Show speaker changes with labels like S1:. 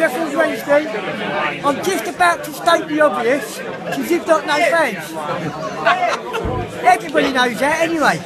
S1: Sheffield Wednesday. I'm just about to state the obvious, because you've got no fans. Everybody knows that anyway.